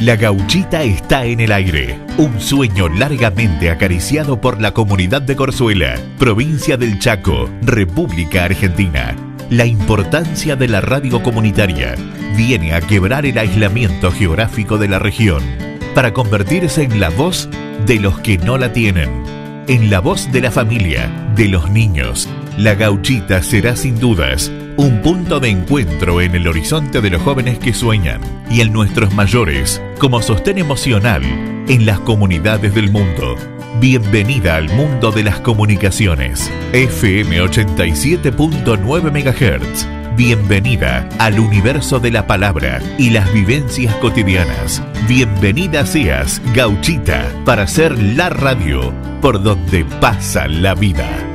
La gauchita está en el aire. Un sueño largamente acariciado por la comunidad de Corzuela, provincia del Chaco, República Argentina. La importancia de la radio comunitaria viene a quebrar el aislamiento geográfico de la región para convertirse en la voz de los que no la tienen, en la voz de la familia, de los niños. La gauchita será sin dudas un punto de encuentro en el horizonte de los jóvenes que sueñan y en nuestros mayores como sostén emocional en las comunidades del mundo. Bienvenida al mundo de las comunicaciones. FM 87.9 MHz. Bienvenida al universo de la palabra y las vivencias cotidianas. Bienvenida seas, gauchita, para ser la radio por donde pasa la vida.